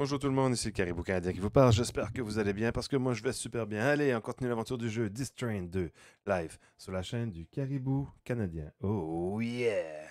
Bonjour tout le monde, ici Caribou Canadien qui vous parle. J'espère que vous allez bien parce que moi je vais super bien. Allez, on continue l'aventure du jeu Distrain 2 live sur la chaîne du Caribou Canadien. Oh yeah!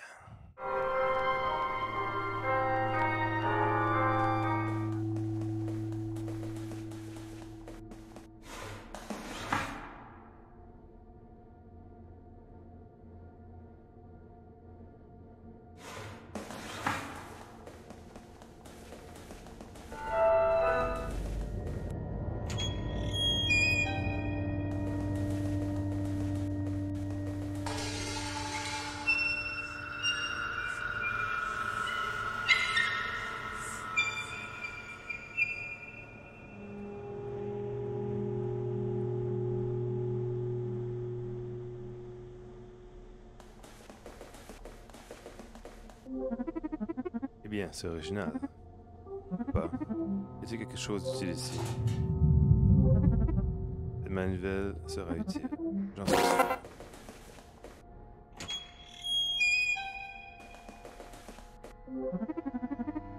C'est original. Pas. Y a-t-il quelque chose d'utile ici? Cette manivelle sera utile. J'en suis sûr.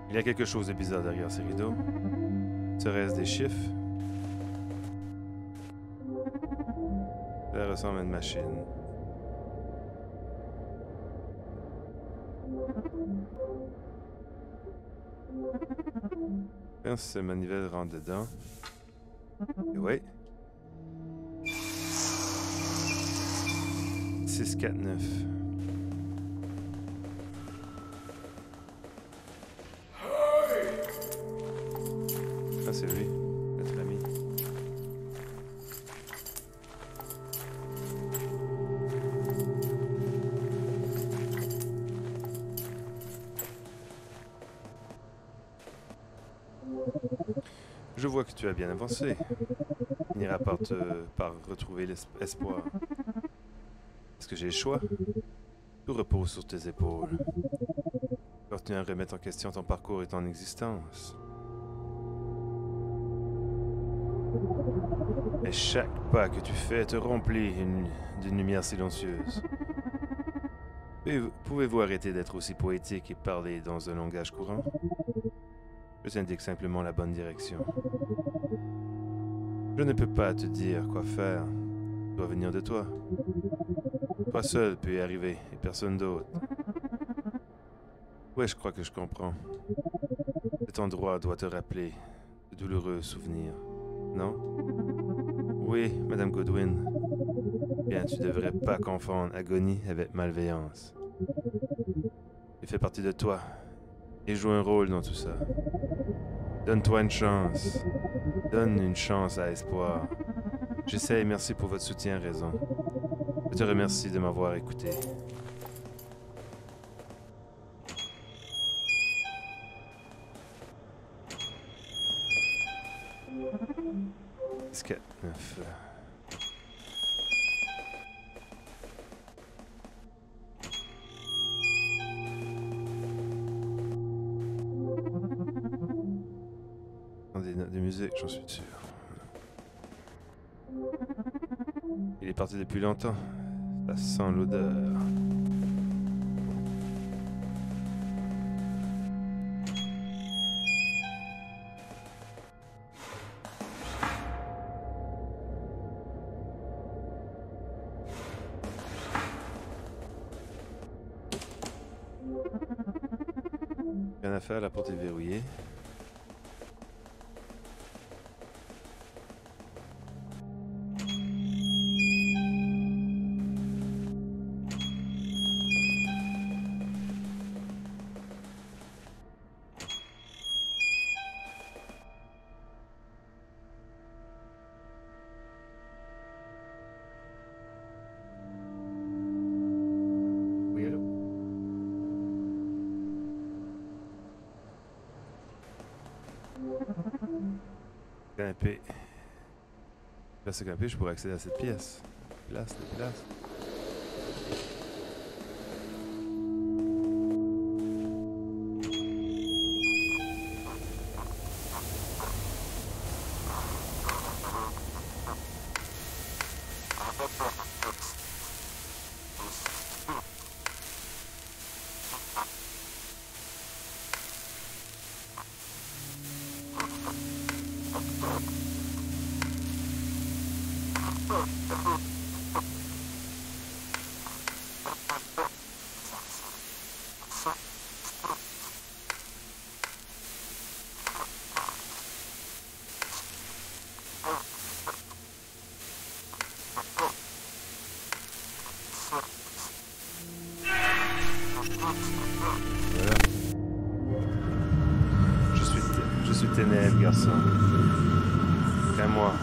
Il y a quelque chose de bizarre derrière ces rideaux. Serait-ce des chiffres? Ça ressemble à une machine. Quand ce manivelle rentre dedans. Et oui. 6, 4, 9. Bien avancé. Finira par te par retrouver l'espoir. Est-ce que j'ai le choix? Tout repose sur tes épaules. Continue à remettre en question ton parcours et ton existence. Et chaque pas que tu fais te remplit une- d'une lumière silencieuse. Pouvez- Pouvez-vous arrêter d'être aussi poétique et parler dans un langage courant? Je t'indique simplement la bonne direction. Je ne peux pas te dire quoi faire. Ça doit venir de toi. Toi seul peux y arriver et personne d'autre. Ouais, je crois que je comprends. Cet endroit doit te rappeler de douloureux souvenirs, non? Oui, Madame Godwin. Bien, tu devrais pas confondre agonie avec malveillance. Il fait partie de toi et joue un rôle dans tout ça. Donne-toi une chance. Donne une chance à Espoir. J'essaie, merci pour votre soutien, Raison. Je te remercie de m'avoir écouté. Six, quatre, j'en suis sûr. Il est parti depuis longtemps. Ça sent l'odeur. Là, ce canapé, je pourrais accéder à cette pièce. Place, place. Suis ténèbres, garçon. À moi.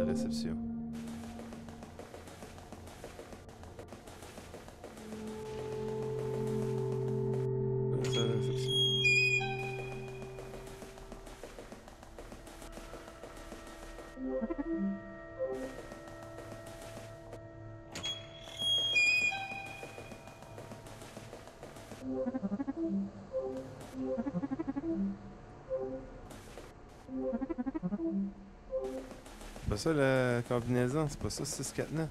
La réception. Dans la ça la combinaison, c'est pas ça 649.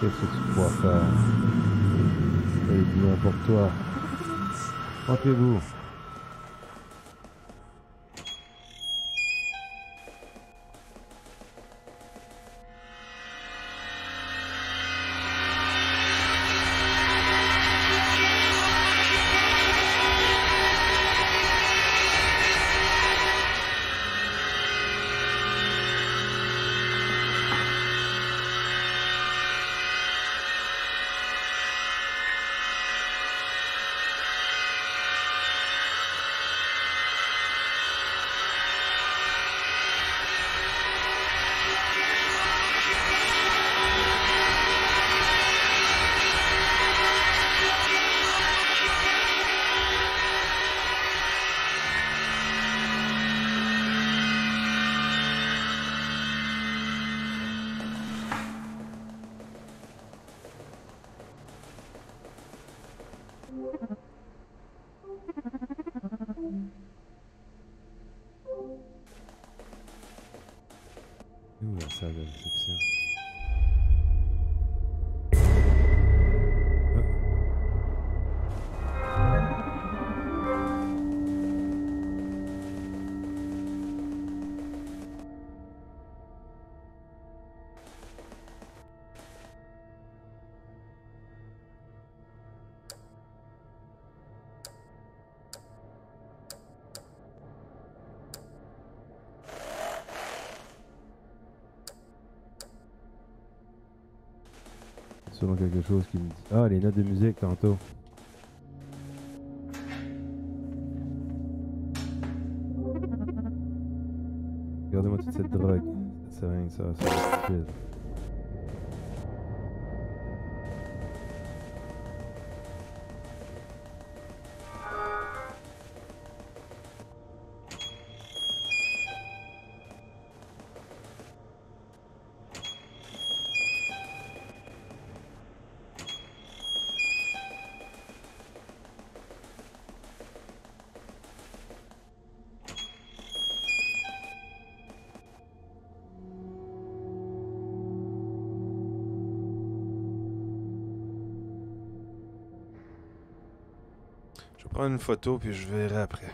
Qu'est-ce que tu pourras faire C'est bien pour toi. Entrez-vous. Sûrement quelque chose qui me dit. Ah, les notes de musique tantôt. Regardez-moi toute cette drogue. Ça rien que ça, ça va photo puis je verrai après.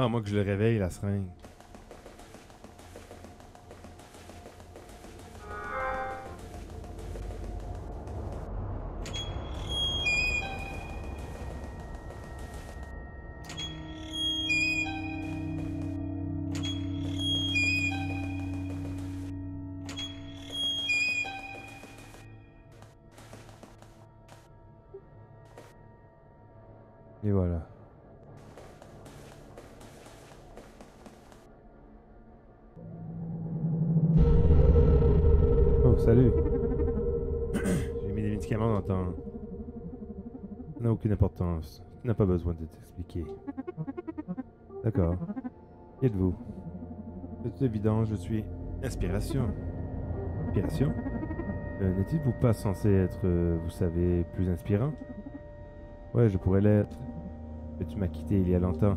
Ah, moi que je le réveille, la seringue. N'as pas besoin de t'expliquer. D'accord. Qui êtes-vous? De toute évidence, je suis Inspiration. Inspiration? Euh, N'étiez-vous pas censé être, euh, vous savez, plus inspirant? Ouais, je pourrais l'être. Mais tu m'as quitté il y a longtemps.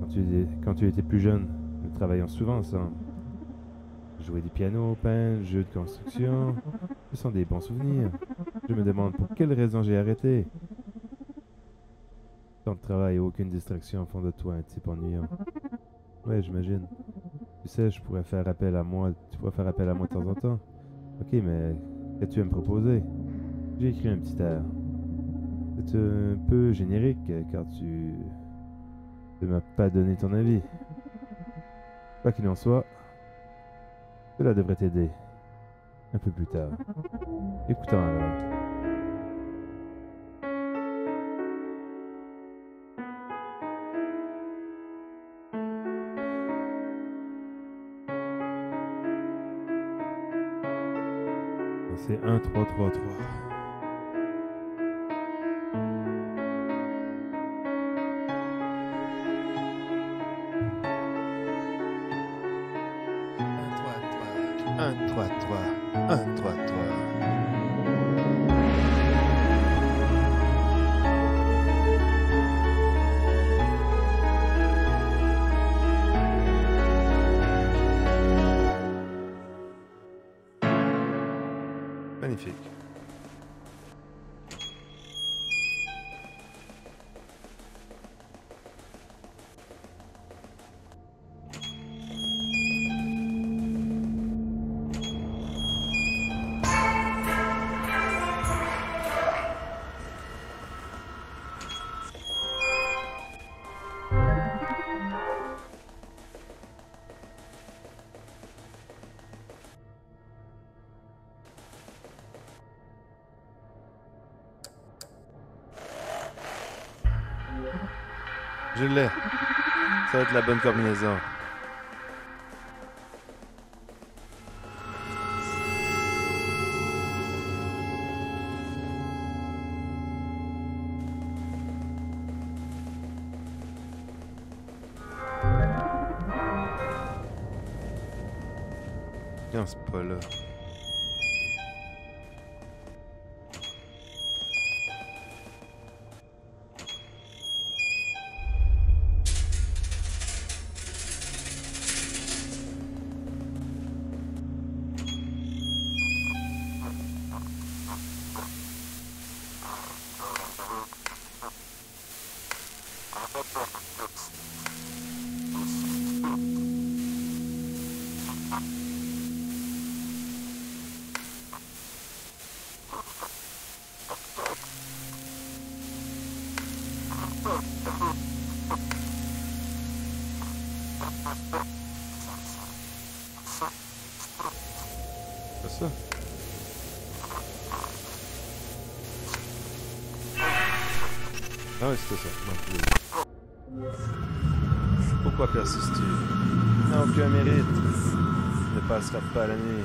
Quand tu, étais- quand tu étais plus jeune, nous travaillions souvent ensemble. Jouer du piano, peindre, jeux de construction. Ce sont des bons souvenirs. Je me demande pour quelle raison j'ai arrêté. Tant de travail et aucune distraction font de toi un type ennuyant. Ouais, j'imagine. Tu sais, je pourrais faire appel à moi. Tu pourrais faire appel à moi de temps en temps. Ok, mais qu'as-tu à me proposer? J'ai écrit un petit air. C'est un peu générique car tu... Tu m'as pas donné ton avis. Quoi qu'il en soit, cela devrait t'aider. Un peu plus tard. Écoutons alors. 1, 3, 3, 3. Je l'ai. Ça va être la bonne combinaison. C'était ça. Non. Pourquoi persistes-tu? N'a aucun mérite. Ne passeras pas la nuit.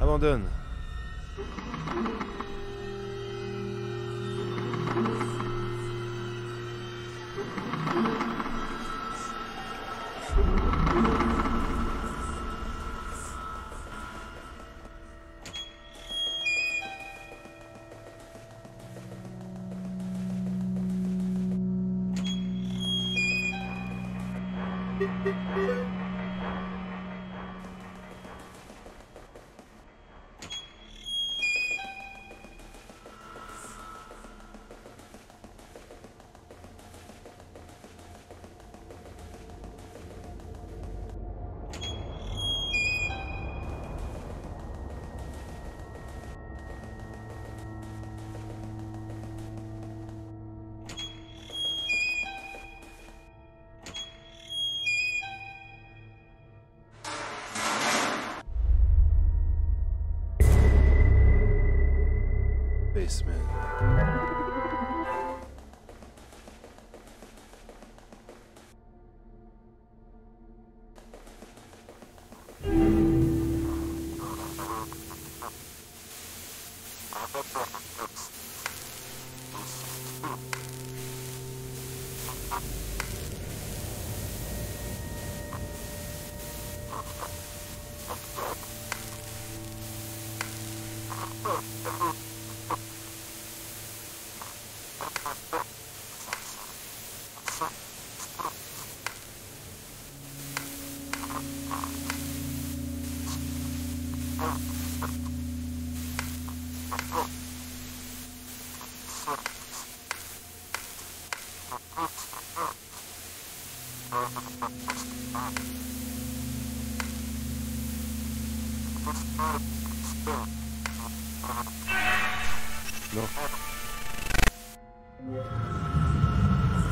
Abandonne.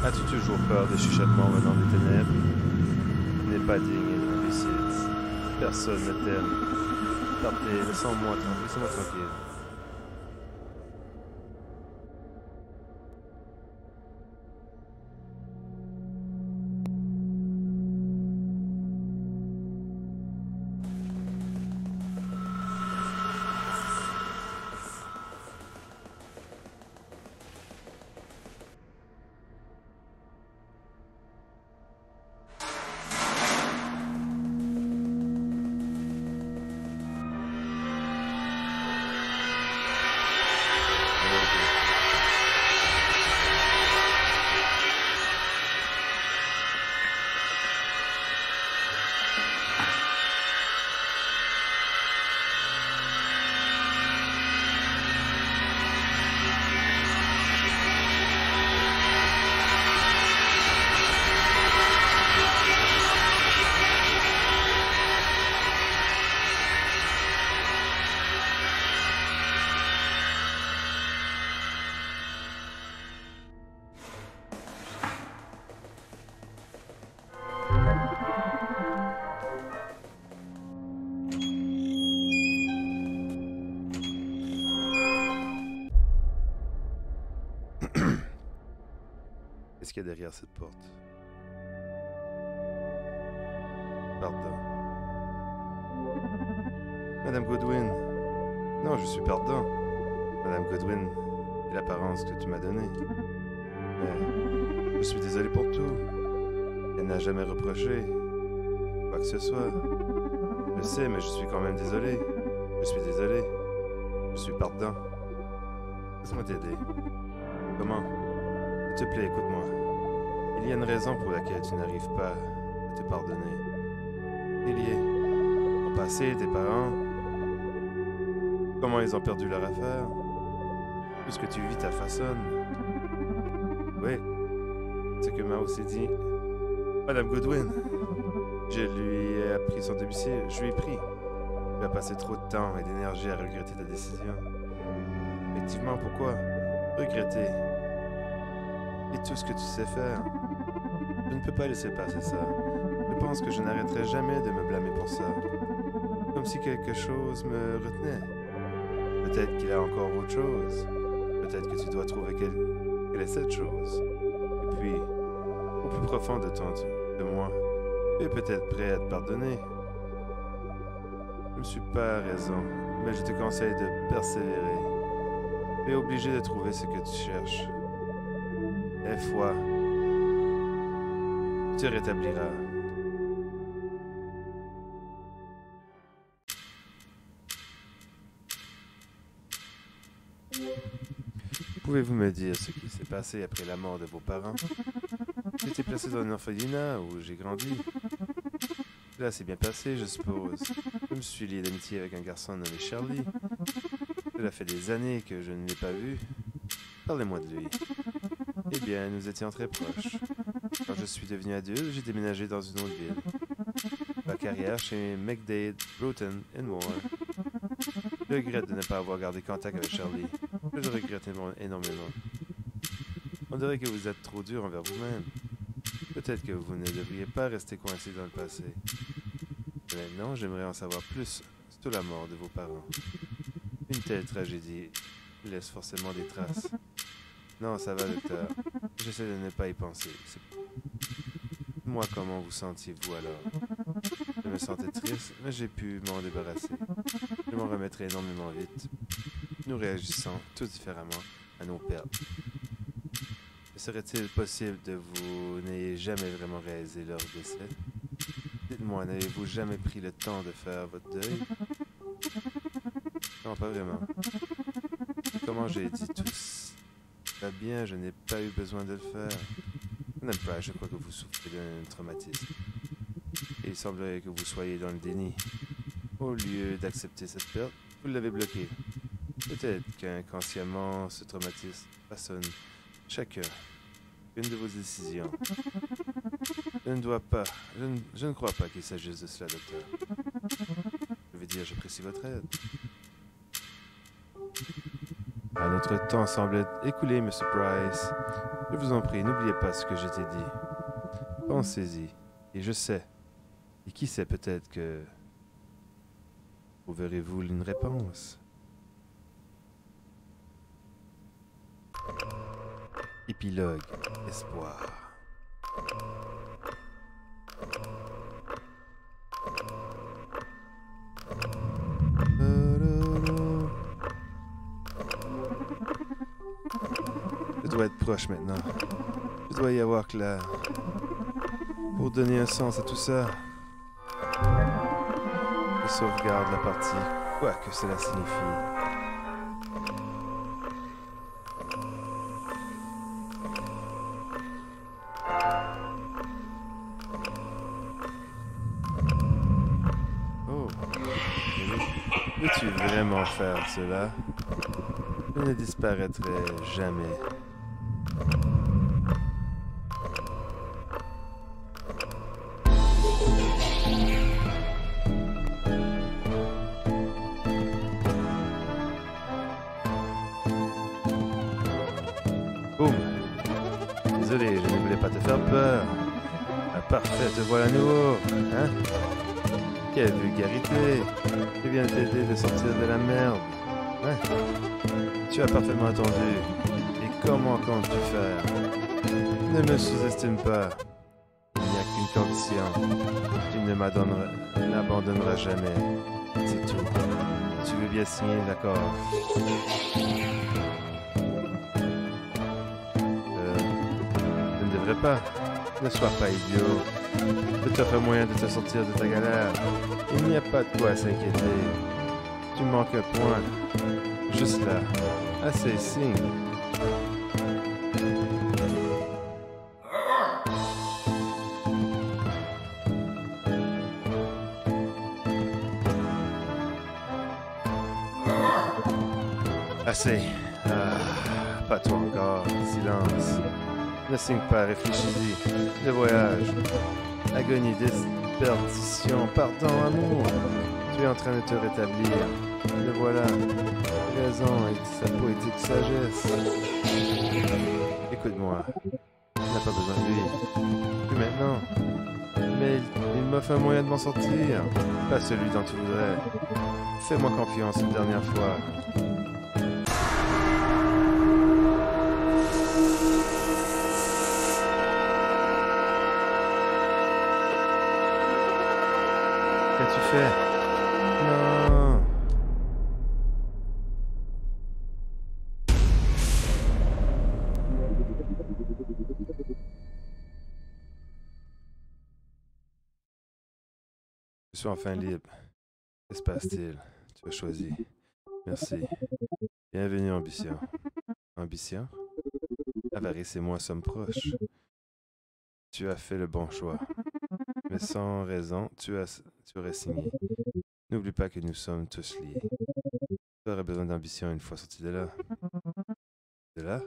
As-tu toujours peur des chuchotements venant des ténèbres? Tu n'es pas digne mon visite. Personne ne t'aime. Partez, laissez-moi tranquille. Laissez-moi tranquille. Qu'est-ce derrière cette porte Pardon. Madame Godwin. Non, je suis pardon. Madame Godwin et l'apparence que tu m'as donnée. Mais je suis désolé pour tout. Elle n'a jamais reproché quoi que ce soit. Je sais, mais je suis quand même désolé. Je suis désolé. Je suis pardon. Laisse-moi t'aider. Comment? Te plaît, écoute-moi. Il y a une raison pour laquelle tu n'arrives pas à te pardonner. Il y est. Au passé, tes parents. Comment ils ont perdu leur affaire? Tout ce que tu vis ta façonne. Oui. Ce que m'a aussi dit Madame Goodwin. Je lui ai appris son domicile. Je lui ai pris. Tu as passé trop de temps et d'énergie à regretter ta décision. Effectivement, pourquoi? Regretter. Et tout ce que tu sais faire. Je ne peux pas laisser passer ça. Je pense que je n'arrêterai jamais de me blâmer pour ça. Comme si quelque chose me retenait. Peut-être qu'il y a encore autre chose. Peut-être que tu dois trouver quelle, est cette chose. Et puis, au plus profond de ton, de moi, tu es peut-être prêt à te pardonner. Je ne suis pas raison, mais je te conseille de persévérer. Tu es obligé de trouver ce que tu cherches. Et foi, tu rétabliras. Pouvez-vous me dire ce qui s'est passé après la mort de vos parents? Été placé dans un orphelinat où j'ai grandi. Là, c'est bien passé, je suppose. Je me suis lié d'amitié avec un garçon nommé Charlie. Cela fait des années que je ne l'ai pas vu. Parlez-moi de lui. Eh bien, nous étions très proches. Quand je suis devenu adulte, j'ai déménagé dans une autre ville. Ma carrière chez McDade, Broughton and Moore. Je regrette de ne pas avoir gardé contact avec Charlie. Je regrette éno- énormément. On dirait que vous êtes trop dur envers vous-même. Peut-être que vous ne devriez pas rester coincé dans le passé. Maintenant, j'aimerais en savoir plus sur la mort de vos parents. Une telle tragédie laisse forcément des traces. Non, ça va, docteur. J'essaie de ne pas y penser. Moi, comment vous sentiez-vous alors? Je me sentais triste, mais j'ai pu m'en débarrasser. Je m'en remettrai énormément vite. Nous réagissons tous différemment à nos pertes. Serait-il possible de vous n'ayez jamais vraiment réalisé leur décès? Dites-moi, n'avez-vous jamais pris le temps de faire votre deuil? Non, pas vraiment. Comment j'ai dit tous Bien, je n'ai pas eu besoin de le faire. Madame Price, je crois que vous souffrez d'un traumatisme. Il semblerait que vous soyez dans le déni. Au lieu d'accepter cette perte, vous l'avez bloqué. Peut-être qu'inconsciemment, ce traumatisme façonne chacun une de vos décisions. Je ne dois pas, je ne, je ne crois pas qu'il s'agisse de cela, docteur. Je veux dire, j'apprécie votre aide. Notre temps semble écoulé, Monsieur Price. Je vous en prie, n'oubliez pas ce que je t'ai dit. Pensez-y. Et je sais. Et qui sait peut-être que... Trouverez-vous une réponse? Épilogue. Espoir. Dois être proche maintenant. Je dois y avoir clair. Pour donner un sens à tout ça. Je sauvegarde la partie, quoi que cela signifie. Oh. Veux-tu vraiment faire cela? Je ne disparaîtrai jamais. De sortir de la merde. Ouais. Tu as parfaitement attendu. Et comment comptes-tu faire? Ne me sous-estime pas. Il n'y a qu'une condition. Tu ne m'abandonneras jamais. C'est tout. Tu veux bien signer l'accord? Euh, je ne devrais pas. Ne sois pas idiot. T'offre moyen de te sortir de ta galère. Il n'y a pas de quoi s'inquiéter. Tu manques un point. Juste là. Assez, signe. Assez. Ah, pas toi encore. Silence. Ne signe pas, réfléchis-y. Le voyage. Agonie, déperdition, pardon, amour. En train de te rétablir. Le voilà. Raison et sa poétique sagesse. Écoute-moi. Tu n'as pas besoin de lui. Plus maintenant. Mais il, il m'offre un moyen de m'en sortir. Pas celui dont tu voudrais. Fais-moi confiance une dernière fois. Qu'as-tu fait? Suis enfin libre. Que se passe-t-il? Tu as choisi. Merci. Bienvenue, Ambition. Ambition Avarice et moi sommes proches. Tu as fait le bon choix. Mais sans raison, tu, as, tu aurais signé. N'oublie pas que nous sommes tous liés. Tu aurais besoin d'ambition une fois sorti de là. De là?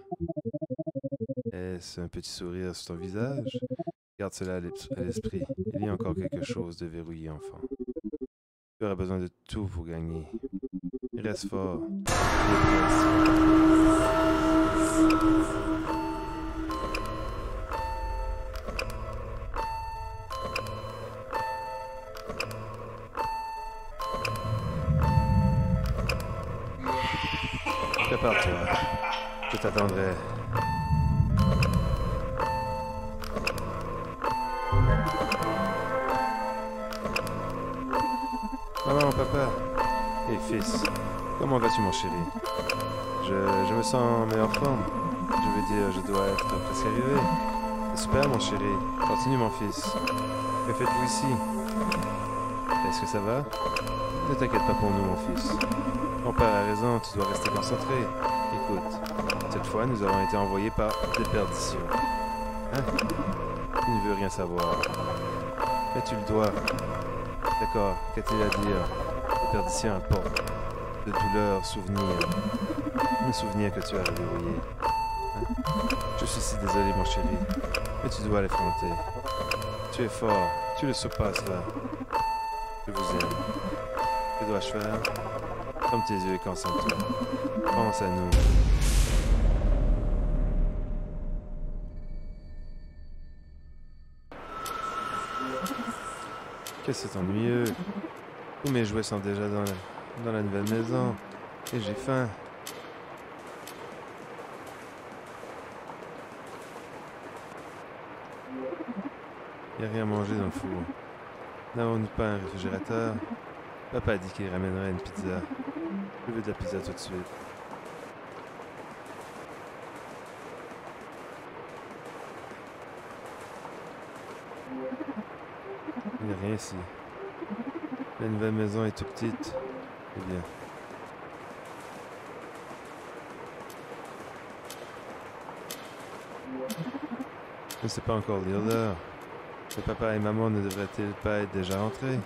Est-ce un petit sourire sur ton visage? Garde cela à l'es- à l'esprit. Il y a encore quelque chose de verrouillé, enfant. Tu aurais besoin de tout pour gagner. Reste fort. Prépare-toi. Je t'attendrai. Mon chéri je, me sens en meilleure forme. Je veux dire, je dois être presque arrivé. Super, mon chéri. Continue, mon fils. Que faites-vous ici? Est-ce que ça va? Ne t'inquiète pas pour nous, mon fils. Ton père a raison, tu dois rester concentré. Écoute, cette fois, nous avons été envoyés par déperdition. Hein? Tu ne veux rien savoir. Mais tu le dois. D'accord, qu'a-t-il à dire? Déperdition importe de douleurs, souvenirs, les souvenirs que tu as verrouillés. Hein? Je suis si désolé, mon chéri, mais tu dois l'affronter. Tu es fort, tu le surpasses là. Je vous aime. Que dois-je faire? Comme tes yeux, concentre-toi. Pense à nous. Qu'est-ce que c'est ennuyeux? Tous mes jouets sont déjà dans la dans la nouvelle maison. Et j'ai faim. Y a rien à manger dans le four. N'avons-nous pas un réfrigérateur? Papa a dit qu'il ramènerait une pizza. Je veux de la pizza tout de suite. Il n'y a rien ici. La nouvelle maison est toute petite. Eh bien. Je ne sais pas encore l'heure. Mais papa et maman ne devraient-ils pas être déjà rentrés?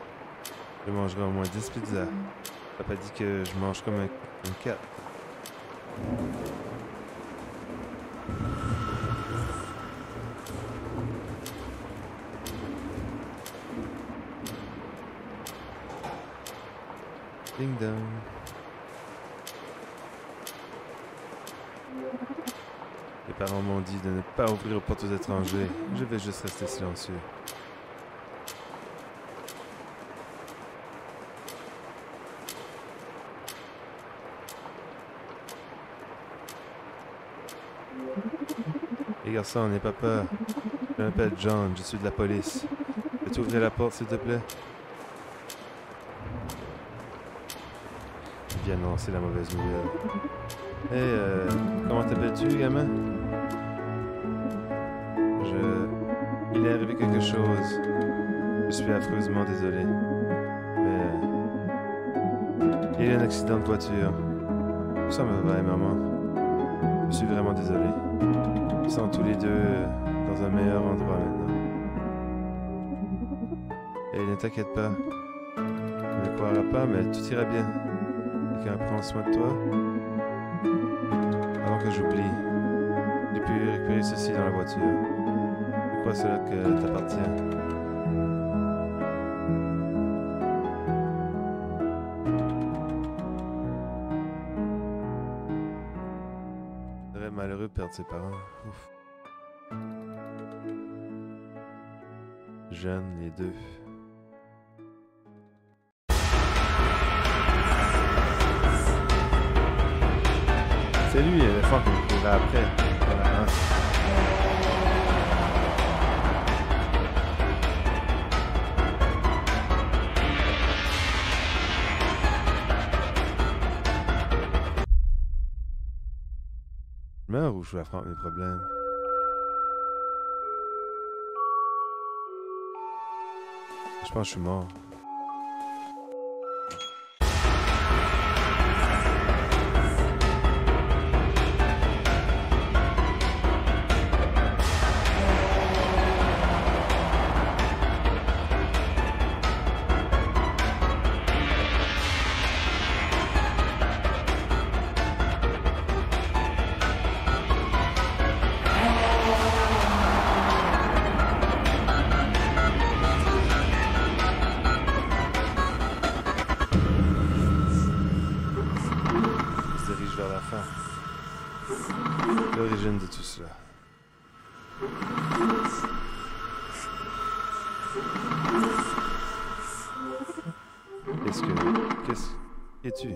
Je mangerai au moins 10 pizzas. Papa dit que je mange comme un, un cat. Ding. Les parents m'ont dit de ne pas ouvrir aux portes aux étrangers. Je vais juste rester silencieux. Les garçons, n'aie pas peur. Je m'appelle John, je suis de la police. Peux-tu ouvrir la porte, s'il te plaît? Vient annoncer la mauvaise nouvelle. Hé, euh, comment t'appelles-tu, gamin? Je... Il est arrivé quelque chose. Je suis affreusement désolé. Mais... euh, Il y a eu un accident de voiture. Sommes papa et maman. Je suis vraiment désolé. Ils sont tous les deux euh, dans un meilleur endroit maintenant. Et ne t'inquiète pas. Tu ne croiras pas, mais tout ira bien. Quelqu'un prend soin de toi. Avant que j'oublie, j'ai pu récupérer ceci dans la voiture. Je crois cela que t'appartient? serait malheureux de perdre ses parents. Ouf. Jeunes, les deux. C'est lui, l'éléphant qu'on courait après. Voilà. Je meurs ou je affronte mes problèmes? Je pense que je suis mort. Tout cela. Qu'est-ce que... Qu'est-ce... Es-tu?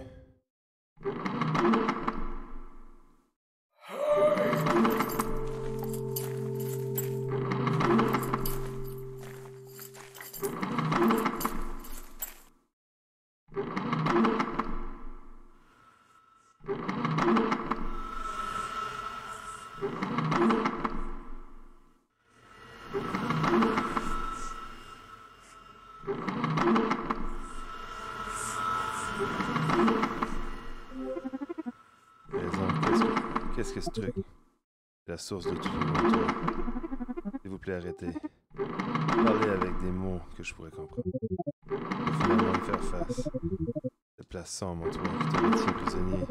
Source de tout. S'il vous plaît, arrêtez. Parlez avec des mots que je pourrais comprendre. Et finalement y faire face. Cette place sombre en toi qui te prisonnier.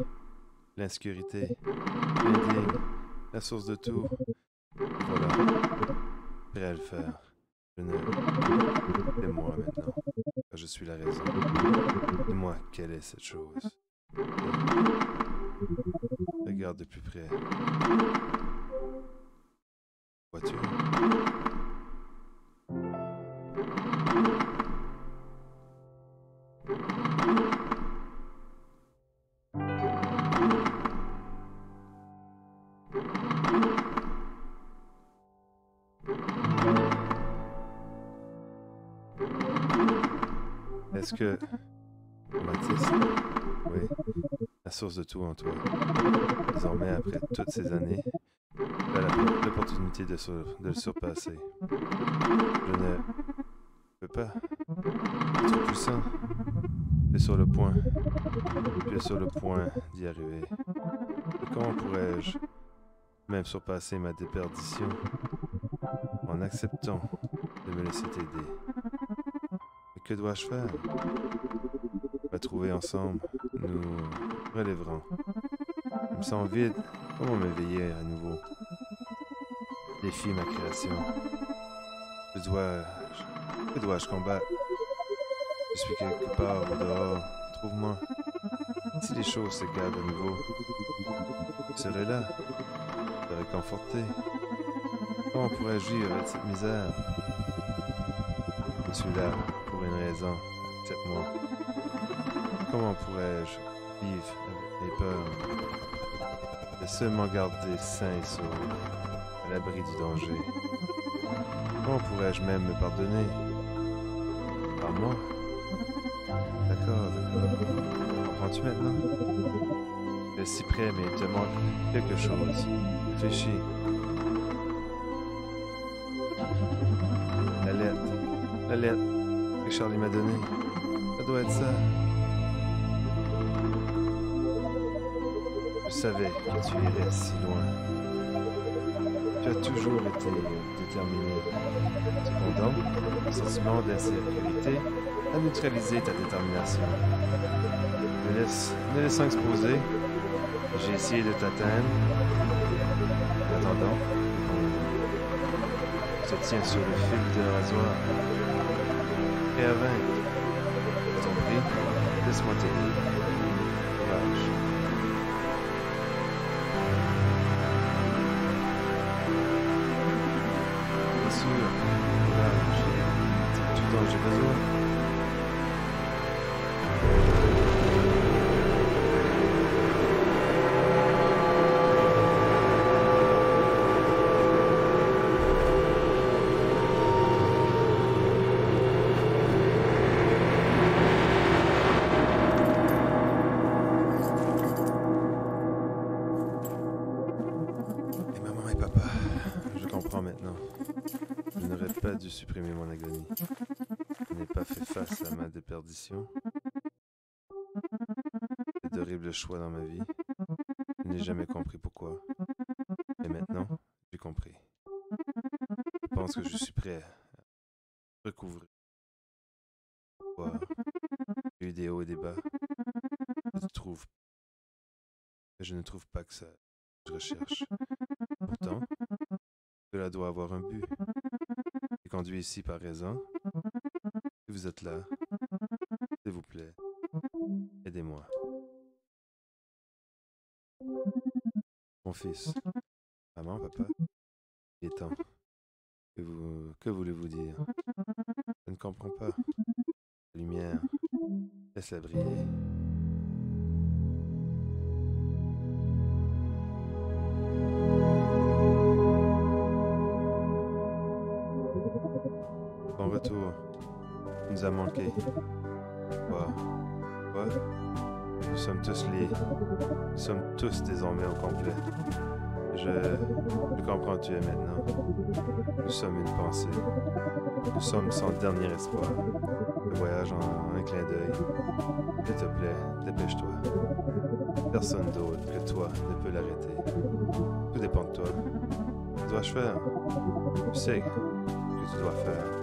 L'insécurité. L'indigne. La source de tout. Voilà. Prêt à le faire. Je ne... C'est moi maintenant. Je suis la raison. Dis-moi, quelle est cette chose Regarde de plus près. Est-ce que... Oui, la source de tout en toi. Désormais, après toutes ces années, de, le surpasser. Je ne peux pas. Es puissant. Es sur le point. Sur le point d'y arriver. comment pourrais-je même surpasser ma déperdition en acceptant de me laisser t'aider? Que dois-je faire? Va trouver ensemble, nous relèverons. Je me sens vide. Comment m'éveiller à nouveau Défie ma création. Je dois. Que dois-je combattre? Je suis quelque part au dehors. Trouve-moi. Si les choses se gardent à nouveau, je serai là. Je serai conforté. Comment pourrais-je vivre avec cette misère? Je suis là une raison. Accepte-moi. Comment pourrais-je vivre avec mes peurs? De seulement garder sain et sauf, l'abri du danger? Comment pourrais-je même me pardonner? Par moi? D'accord, d'accord. Comprends-tu maintenant? Je suis près, mais il te manque quelque chose. Réfléchis. La lettre. La lettre que Charlie m'a donné. Ça doit être ça. Je savais que tu irais si loin. Tu as toujours été déterminé. Cependant, le sentiment d'insécurité a neutralisé ta détermination. Me, laisse, laissant exposer, j'ai essayé de t'atteindre. En attendant, je te tiens sur le fil de rasoir et à vaincre. T'en laisse-moi t'aider. Courage. Supprimer mon agonie. Je n'ai pas fait face à ma déperdition. d'horribles choix dans ma vie. Je n'ai jamais compris pourquoi. Et maintenant, j'ai compris. Je pense que je suis prêt à recouvrir. J'ai eu des hauts et des bas. Je trouve. Je ne trouve pas que ça. Je recherche. Pourtant, cela doit avoir un but conduit ici par raison. Si vous êtes là, s'il vous plaît, aidez-moi. Mon fils, maman, papa, il est temps. Que, vous, que voulez-vous dire? Je ne comprends pas. La lumière, laisse-la briller. Nous a manqué. Quoi? Quoi? Nous sommes tous liés. Nous sommes tous désormais au complet. Je, je comprends tu es maintenant. Nous sommes une pensée. Nous sommes son dernier espoir. Le voyage en un clin d'œil. S'il te plaît, dépêche-toi. Personne d'autre que toi ne peut l'arrêter. Tout dépend de toi. Que dois-je faire? Tu sais que tu dois faire.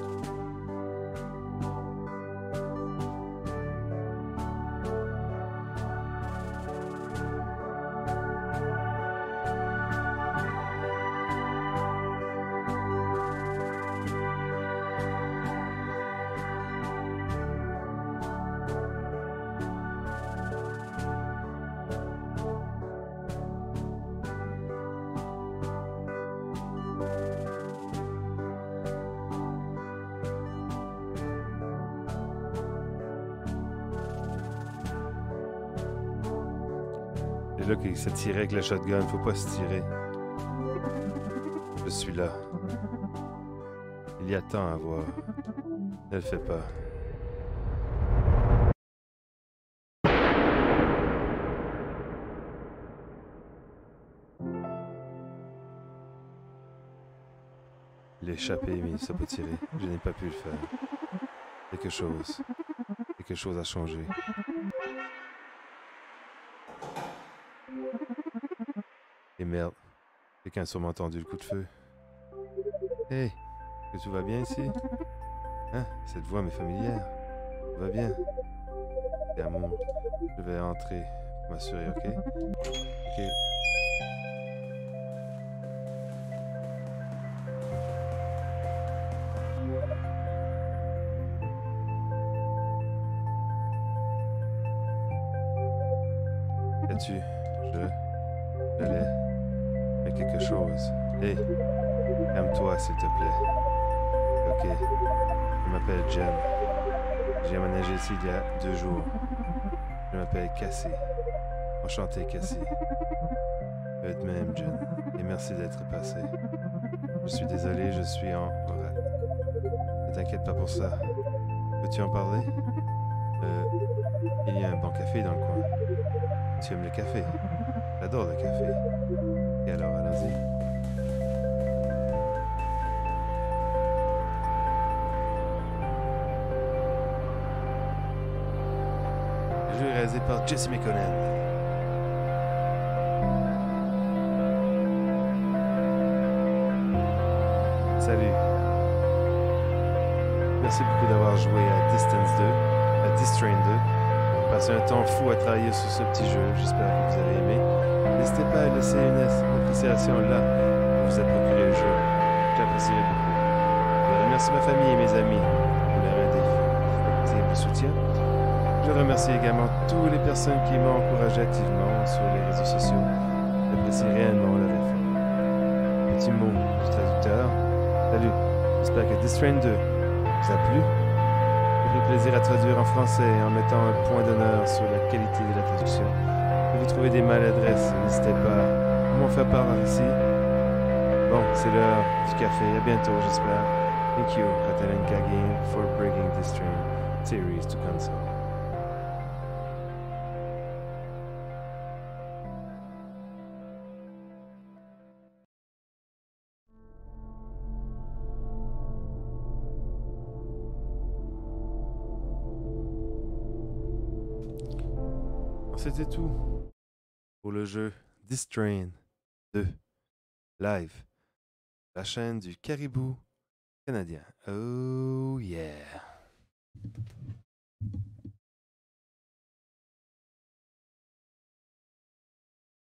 c'est tiré avec le shotgun, faut pas se tirer. Je suis là. Il y a tant à voir. Ne le fais pas. L'échappée, mais il ne pas tirer. Je n'ai pas pu le faire. Quelque chose. Quelque chose a changé. Et merde. Quelqu'un a sûrement entendu le coup de feu. Hé, hey, que tout va bien ici? Hein? Cette voix m'est familière. Tout va bien. Et amour, je vais entrer pour m'assurer, ok? Ok. Je m'appelle Cassie. Enchanté, Cassie. Faites même, Jen. Et merci d'être passé. Je suis désolé, je suis en Ne t'inquiète pas pour ça. Peux-tu en parler? Euh, il y a un bon café dans le coin. Tu aimes le café? J'adore le café. Et alors, allons-y. Par Jesse McConnell. Salut. Merci beaucoup d'avoir joué à Distance 2, à Distrain 2 passé un temps fou à travailler sur ce petit jeu. J'espère que vous avez aimé. N'hésitez pas à laisser une appréciation là où vous êtes procuré le jeu. J'apprécierai beaucoup. Je remercie ma famille et mes amis pour leur aider et pour soutien. Je remercie également toutes les personnes qui m'ont encouragé activement sur les réseaux sociaux. J'apprécie réellement leur effort. Petit mot du traducteur. Salut. J'espère que This Train 2 vous a plu pris plaisir à traduire en français en mettant un point d'honneur sur la qualité de la traduction. Si vous trouvez des maladresses, n'hésitez pas à m'en faire part ici. Bon, c'est l'heure du café. À bientôt, j'espère. Thank you, Catalan Game, for bringing this train series to console. jeu Distrain 2 live, la chaîne du Caribou canadien. Oh yeah!